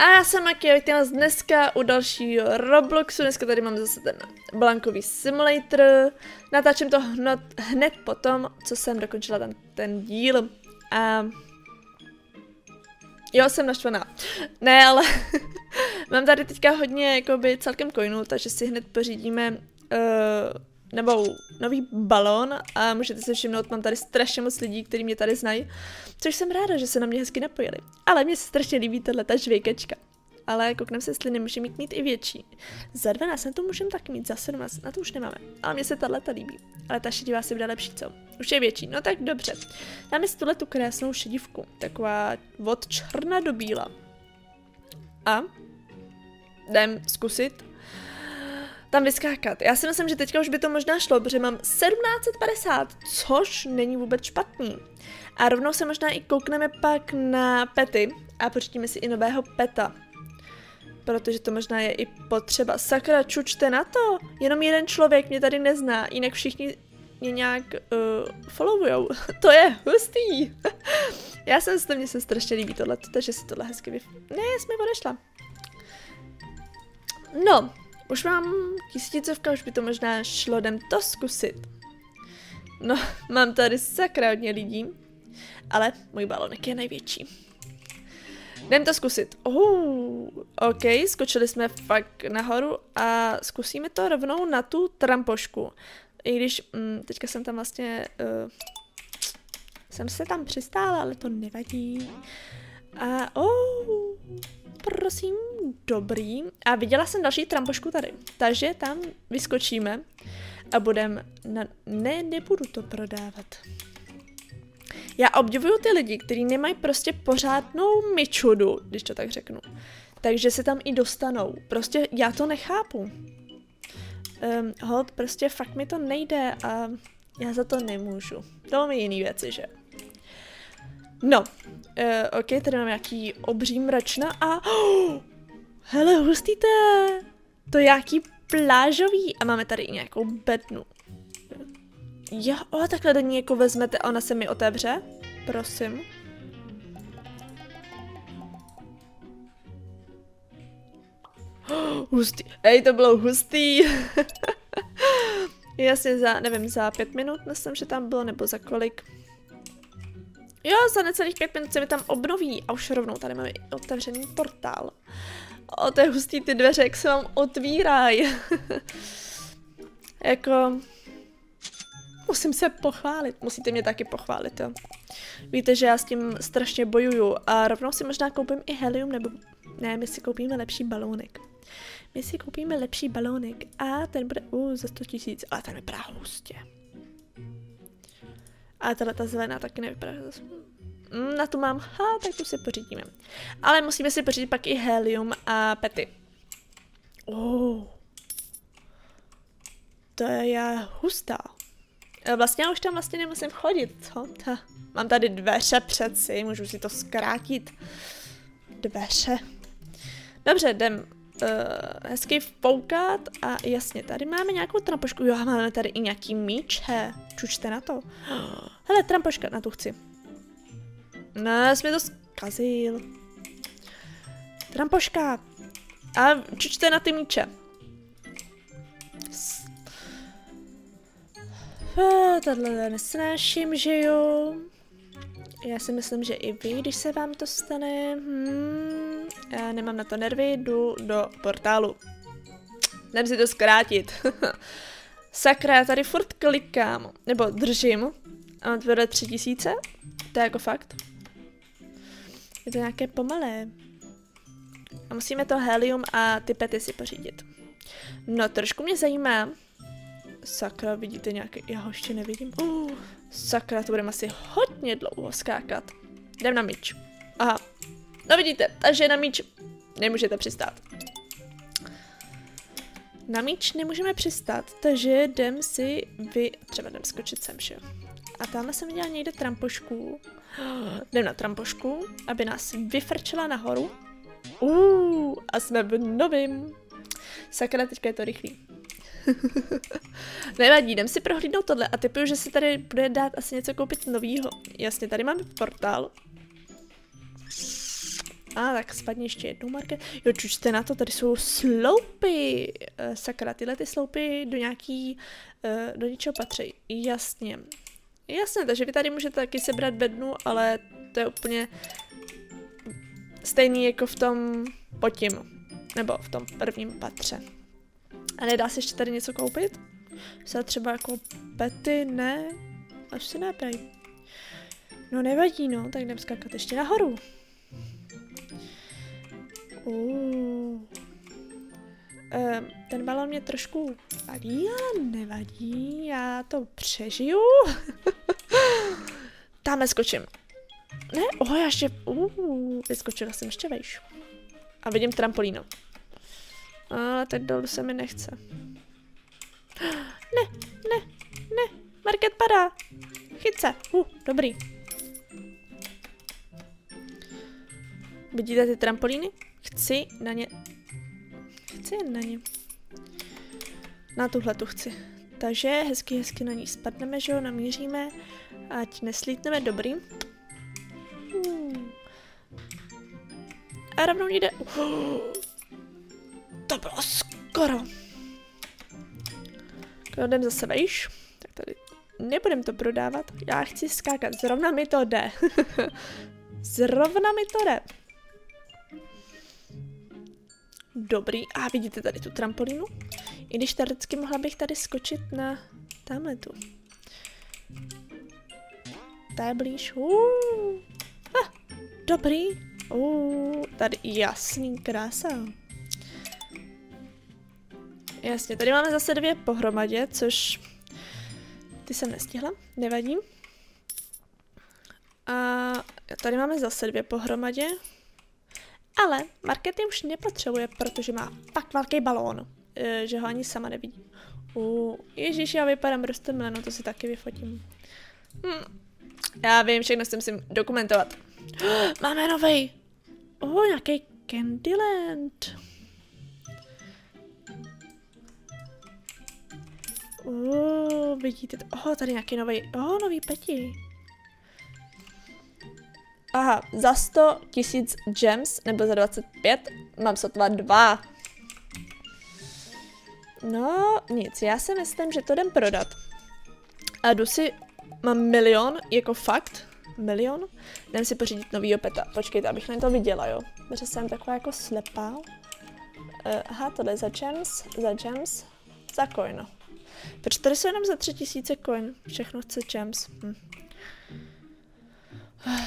A já jsem Aki, vítám vás dneska u dalšího Robloxu, dneska tady mám zase ten blankový simulator. Natáčím to hned, hned potom, co jsem dokončila ten, ten díl. A... Jo, jsem naštvaná. Ne, ale mám tady teďka hodně, jakoby celkem coinů, takže si hned pořídíme uh, nebo nový balón a můžete se všimnout, mám tady strašně moc lidí, kteří mě tady znají, což jsem ráda, že se na mě hezky napojili. Ale mně se strašně líbí tahle ta žvejkačka. Ale koukneme se, jestli nemůže mít mít i větší. Za 12 na to můžeme tak mít, za 17 na to už nemáme. Ale mně se tahle ta líbí. Ale ta šedivá si bude lepší, co? Už je větší, no tak dobře. Dáme si tuhle tu krásnou šedivku. Taková od černa do bíla. A jdem zkusit tam vyskákat. Já si myslím, že teďka už by to možná šlo, protože mám 1750, což není vůbec špatný. A rovnou se možná i koukneme pak na pety a počítíme si i nového peta. Protože to možná je i potřeba. Sakra, čučte na to! Jenom jeden člověk mě tady nezná, jinak všichni mě nějak uh, followujou. to je hustý! Já jsem to, mně se strašně líbí tohle, takže si tohle hezky vyf... Ne, jsme odešla. No, už mám tisícovka, už by to možná šlo, jdem to zkusit. No, mám tady sakra hodně lidí, ale můj balonek je největší. Jdem to zkusit. Oh, OK, skočili jsme fakt nahoru a zkusíme to rovnou na tu trampošku. I když mm, teďka jsem tam vlastně... Uh, jsem se tam přistála, ale to nevadí. A oh, prosím, dobrý. A viděla jsem další trampošku tady. Takže tam vyskočíme a budem na... Ne, nebudu to prodávat. Já obdivuju ty lidi, kteří nemají prostě pořádnou myčudu, když to tak řeknu. Takže se tam i dostanou. Prostě já to nechápu. Um, hold, prostě fakt mi to nejde a já za to nemůžu. To mi jiný věci, že? No, uh, ok, tady mám nějaký obří mračna a... Oh, hele, hustý to je nějaký plážový a máme tady i nějakou bednu. Jo, o, takhle do ní jako vezmete a ona se mi otevře. Prosím. Oh, hustý. Ej, to bylo hustý. Jasně za, nevím, za pět minut myslím, že tam bylo, nebo za kolik. Jo, za necelých pět minut se mi tam obnoví a už rovnou tady máme otevřený portál. O, to je hustý ty dveře, jak se vám otvírají. jako... Musím se pochválit, musíte mě taky pochválit, jo. Víte, že já s tím strašně bojuju a rovnou si možná koupím i helium, nebo ne, my si koupíme lepší balónek. My si koupíme lepší balónek a ten bude, uh, za 100 tisíc, ale ten vypadá hustě. A tahle ta zelená taky nevypadá. Mm, na tu mám, ha, tak tu si pořídíme. Ale musíme si pořídit pak i helium a pety. Oh. To je hustá. E, vlastně já už tam vlastně nemusím chodit, co? Ta. Mám tady dveře přeci, můžu si to zkrátit. Dveře. Dobře, jdem uh, hezky vpoukat a jasně, tady máme nějakou trampošku. Jo, máme tady i nějaký míče. Čučte na to. Hele, trampoška, na tu chci. Ne, jsme to zkazil. Trampoška. A čučte na ty míče. Tohle nesnáším, že jo? Já si myslím, že i vy, když se vám to stane, hmm, já nemám na to nervy, jdu do portálu. Jdem si to zkrátit. Sakra, já tady furt klikám, nebo držím a mám tvrde tři tisíce, to je jako fakt. Je to nějaké pomalé. A musíme to helium a ty pety si pořídit. No, trošku mě zajímá. Sakra, vidíte nějaké, já ho ještě nevidím. Uh, sakra, to budeme asi hodně dlouho skákat. Jdem na míč. Aha. No vidíte, takže na míč nemůžete přistát. Na míč nemůžeme přistát, takže jdem si vy... Třeba jdem skočit sem, že A tamhle jsem viděla někde trampošku. Jdem na trampošku, aby nás vyfrčela nahoru. Uh, a jsme v novým. Sakra, teďka je to rychlý. Nevadí, jdem si prohlídnout tohle a typuju, že si tady bude dát asi něco koupit novýho. Jasně, tady máme portál. A tak spadně ještě jednou market. Jo, čučte na to, tady jsou sloupy. Uh, sakra, tyhle ty sloupy do nějaký, uh, do něčeho patří. Jasně. Jasně, takže vy tady můžete taky sebrat bednu, ale to je úplně stejný jako v tom potím. Nebo v tom prvním patře. A nedá se ještě tady něco koupit? Se třeba jako pety, ne? Asi ne, prej. No nevadí, no, tak jdem skákat ještě nahoru. Uh. Um, ten balon mě trošku vadí, ale nevadí, já to přežiju. Tam skočím. Ne, oh, já ještě, uh, vyskočila jsem ještě vejš. A vidím trampolínu. Ale teď dolů se mi nechce. Ne, ne, ne, Market padá. Chyt se, uh, dobrý. Vidíte ty trampolíny? Chci na ně... Chci jen na ně. Na tuhle tu chci. Takže hezky, hezky na ní spadneme, že jo, namíříme, ať neslítneme dobrý. A rovnou jde. To bylo skoro. Jdem zase vejš. Tak tady nebudem to prodávat. Já chci skákat. Zrovna mi to jde. Zrovna mi to jde. Dobrý. A vidíte tady tu trampolínu? I když teoreticky mohla bych tady skočit na tamhle tu. Ta je blíž. Uh. Ah, dobrý. Uh, tady jasný krása. Jasně, tady máme zase dvě pohromadě, což ty jsem nestihla, nevadí. A tady máme zase dvě pohromadě, ale Markety už nepotřebuje, protože má fakt velký balón, e, že ho ani sama nevidí. U, ježíš, já vypadám roztomile, no to si taky vyfotím. Hm. Já vím, všechno si musím dokumentovat. Máme novej. Oh, nějaký Candyland. Oh, vidíte to? Oh, tady nějaký nový, oh, nový peti. Aha, za 100 tisíc gems, nebo za 25, mám sotva dva. No, nic, já si myslím, že to jdem prodat. A jdu si, mám milion, jako fakt, milion, jdem si pořídit nový peta. Počkejte, abych na to viděla, jo. Protože jsem taková jako slepá. Uh, aha, tohle je za gems, za gems, za coin. Proč tady jsou jenom za tři tisíce coin? Všechno chce gems. Hm.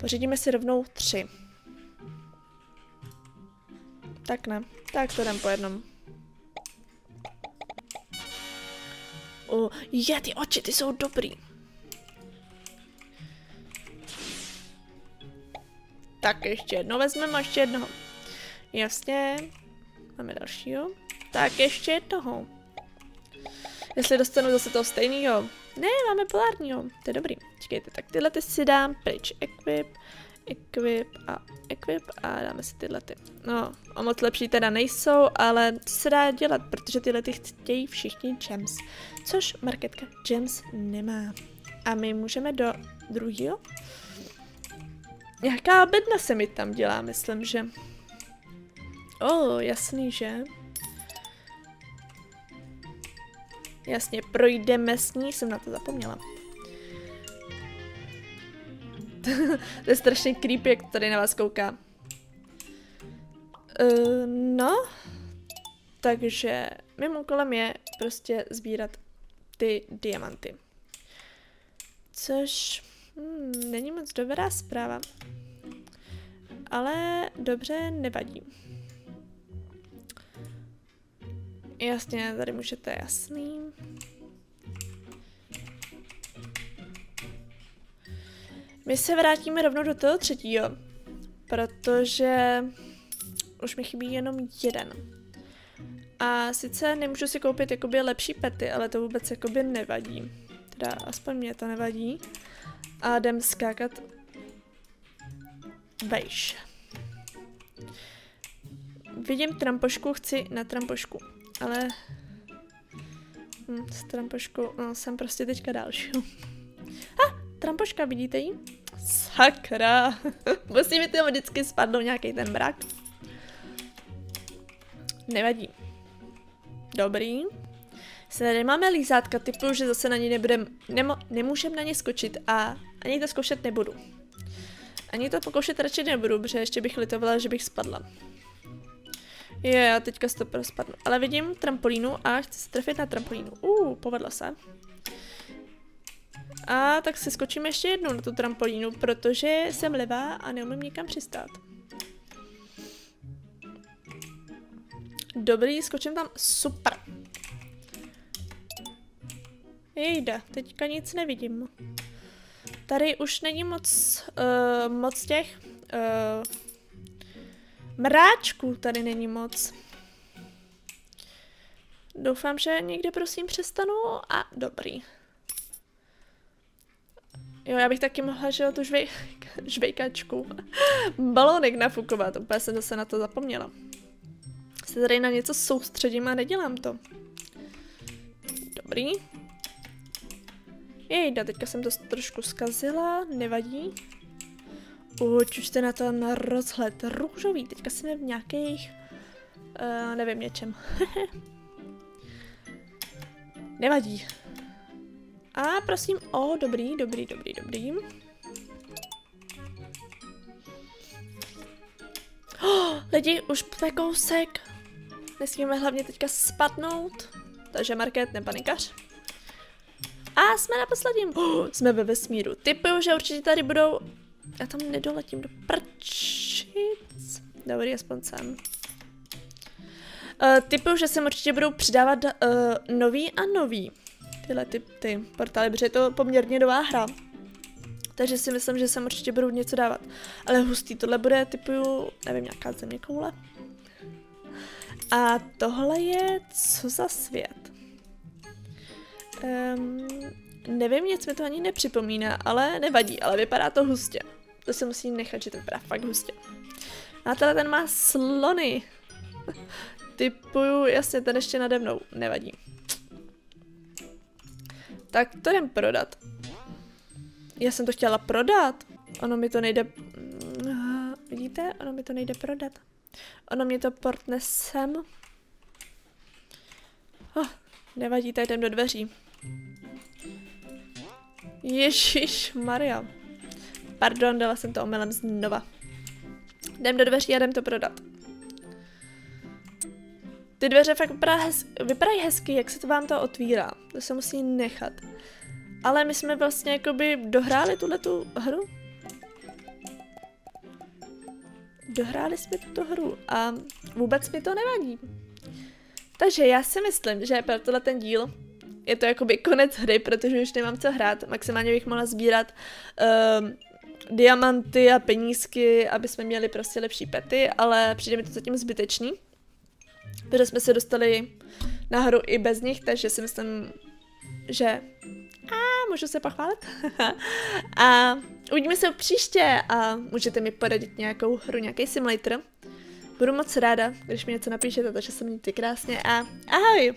Pořídíme si rovnou tři. Tak ne. Tak to jdem po jednom. O, je, ty oči, ty jsou dobrý. Tak ještě jedno vezmeme, ještě jednoho. Jasně. Máme dalšího. Tak ještě jednoho. Jestli dostanu zase toho stejného. Ne, máme polárního. To je dobrý. Čekejte, tak tyhle ty si dám pryč. Equip, equip a equip a dáme si tyhle ty. No, o moc lepší teda nejsou, ale co se dá dělat, protože tyhle ty chtějí všichni gems. Což marketka gems nemá. A my můžeme do druhého. Jaká bedna se mi tam dělá, myslím, že. O, oh, jasný, že? Jasně, projdeme s ní, jsem na to zapomněla. to je strašně creepy, jak tady na vás kouká. Uh, no, takže mým úkolem je prostě sbírat ty diamanty. Což hmm, není moc dobrá zpráva. Ale dobře, nevadí. Jasně, tady můžete jasný. My se vrátíme rovnou do toho třetího, protože už mi chybí jenom jeden. A sice nemůžu si koupit jakoby lepší pety, ale to vůbec jakoby nevadí. Teda aspoň mě to nevadí. A jdem skákat vejš. Vidím trampošku, chci na trampošku ale hm, s trampoškou, no jsem prostě teďka další. A, ah, trampoška, vidíte ji? Sakra. Musí mi tam vždycky spadnout nějaký ten mrak. Nevadí. Dobrý. Se tady máme lízátka typu, že zase na ně nebudem, nemo, nemůžem na ně skočit a ani to zkoušet nebudu. Ani to pokoušet radši nebudu, protože ještě bych litovala, že bych spadla. Je, já teďka to prospadnu. Ale vidím trampolínu a chci se trefit na trampolínu. Uh, povedlo se. A tak si skočíme ještě jednou na tu trampolínu, protože jsem levá a neumím nikam přistát. Dobrý, skočím tam. Super. Jejda, teďka nic nevidím. Tady už není moc, uh, moc těch uh, mráčků, tady není moc. Doufám, že někde prosím přestanu a dobrý. Jo, já bych taky mohla, že tu žvej, žvejkačku, balónek nafukovat, úplně jsem zase na to zapomněla. Se tady na něco soustředím a nedělám to. Dobrý. Jejda, teďka jsem to trošku zkazila, nevadí. Uč, na to na rozhled růžový, teďka jsme v nějakých, uh, nevím něčem. nevadí. A prosím, o, dobrý, dobrý, dobrý, dobrý. Oh, lidi, už bude kousek. Nesmíme hlavně teďka spadnout. Takže Market, nepanikař. A jsme na posledním. Oh, jsme ve vesmíru. Typuju, že určitě tady budou... Já tam nedoletím do prčic. Dobrý, aspoň sem. Uh, typuju, že se určitě budou přidávat uh, nový a nový tyhle ty, ty portály, protože je to poměrně nová hra. Takže si myslím, že sem určitě budou něco dávat. Ale hustý, tohle bude typu, nevím, nějaká země koule. A tohle je co za svět? Um, nevím, nic mi to ani nepřipomíná, ale nevadí, ale vypadá to hustě. To se musí nechat, že to vypadá fakt hustě. A tenhle ten má slony. Typuju, jasně, ten ještě nade mnou, nevadí. Tak to jdem prodat. Já jsem to chtěla prodat. Ono mi to nejde... Uh, vidíte? Ono mi to nejde prodat. Ono mě to portne sem. Oh, nevadí, tady jdem do dveří. Ježíš Maria. Pardon, dala jsem to omylem znova. Jdem do dveří a jdem to prodat. Ty dveře fakt vypadá hez, vypadají hezky, jak se to vám to otvírá. To se musí nechat. Ale my jsme vlastně jakoby dohráli tuhle tu hru. Dohráli jsme tuto hru a vůbec mi to nevadí. Takže já si myslím, že pro tohle ten díl je to jakoby konec hry, protože už nemám co hrát. Maximálně bych mohla sbírat uh, diamanty a penízky, aby jsme měli prostě lepší pety, ale přijde mi to zatím zbytečný protože jsme se dostali nahoru i bez nich, takže si myslím, že a můžu se pochválit. a uvidíme se příště a můžete mi poradit nějakou hru, nějaký simulator. Budu moc ráda, když mi něco napíšete, takže se mějte krásně a ahoj!